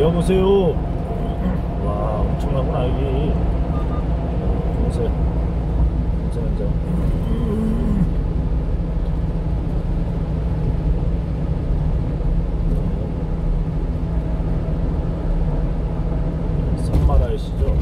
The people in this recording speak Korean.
여보세요 와, 엄청나구나, 여기. 보세요. 보세요, 이제. 산마다이시죠?